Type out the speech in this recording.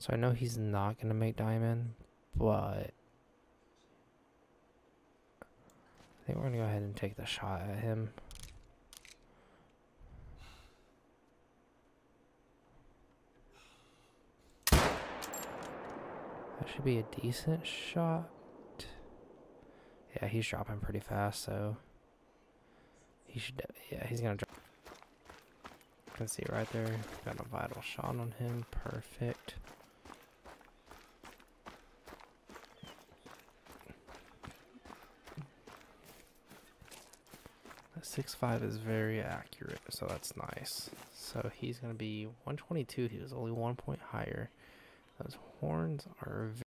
So I know he's not going to make diamond, but I think we're going to go ahead and take the shot at him. That should be a decent shot. Yeah, he's dropping pretty fast, so he should. Yeah, he's gonna drop. You can see right there. Got a vital shot on him. Perfect. Six five is very accurate, so that's nice. So he's gonna be 122. He was only one point higher. Those horns are